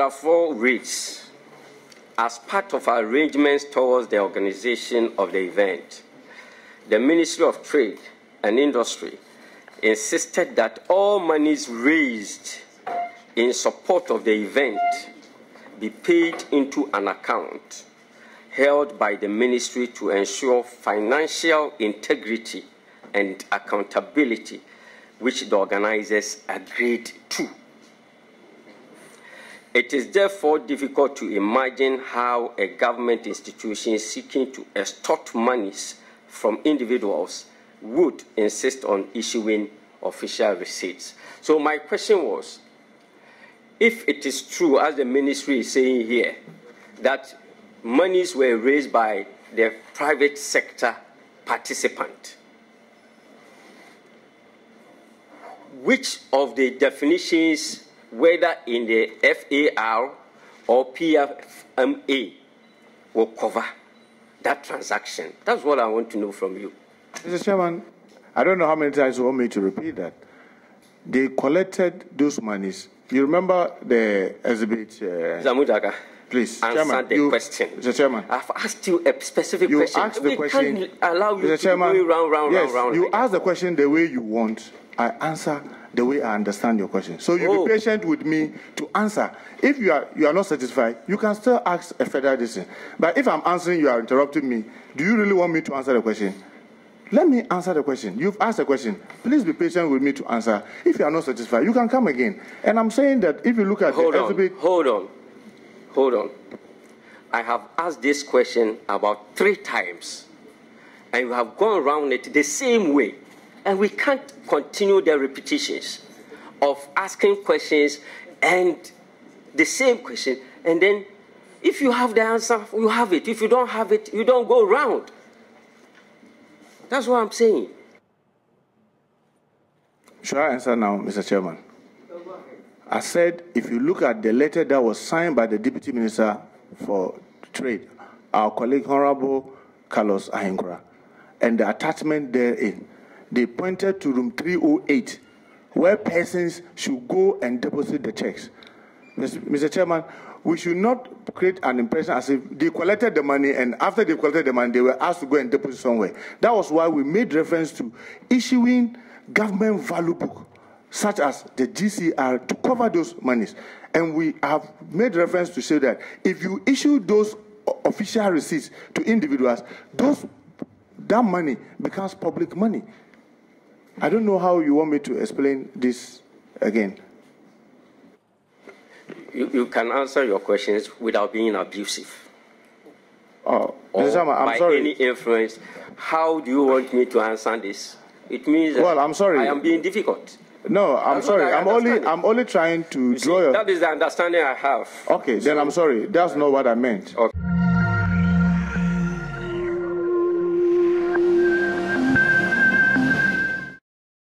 therefore reads, as part of arrangements towards the organization of the event, the Ministry of Trade and Industry insisted that all monies raised in support of the event be paid into an account held by the ministry to ensure financial integrity and accountability, which the organizers agreed to. It is therefore difficult to imagine how a government institution seeking to extort monies from individuals would insist on issuing official receipts. So my question was, if it is true, as the ministry is saying here, that monies were raised by the private sector participant, which of the definitions, whether in the FAR or PFMA, will cover that transaction? That's what I want to know from you. Mr. Chairman, I don't know how many times you want me to repeat that. They collected those monies. You remember the exhibit? Uh, Zamudaka. Please, answer Chairman, the you, question. Mr. Chairman. I've asked you a specific you question. asked the we question. can't allow you Mr. to Chairman, go round, round, yes, round, round. you like ask the question the way you want. I answer the way I understand your question. So you Oh. be patient with me to answer. If you are you are not satisfied, you can still ask a further decision. But if I'm answering, you are interrupting me. Do you really want me to answer the question? Let me answer the question. You've asked a question. Please be patient with me to answer. If you are not satisfied, you can come again. And I'm saying that if you look at Hold the on, exhibit, hold on, hold on. I have asked this question about three times, and you have gone around it the same way, and we can't continue the repetitions of asking questions and the same question, and then if you have the answer, you have it. If you don't have it, you don't go around. That's what I'm saying. Should I answer now, Mr. Chairman? I said, if you look at the letter that was signed by the Deputy Minister for Trade, our colleague Honorable Carlos Ahenkorah, and the attachment therein, they pointed to room 308, where persons should go and deposit the checks. Mr. Chairman, we should not create an impression as if they collected the money and after they collected the money, they were asked to go and deposit somewhere. That was why we made reference to issuing government value book, such as the GCR, to cover those monies. And we have made reference to say that if you issue those official receipts to individuals, those that money becomes public money. I don't know how you want me to explain this again. You, you can answer your questions without being abusive. Oh. Chairman, I'm by sorry. any influence. How do you want me to answer this? It means that Well, I'm sorry. I am being difficult. No, I'm That's sorry. I'm only. I'm only trying to You see, draw your that is the understanding I have. Okay, then I'm sorry. That's not what I meant. Okay.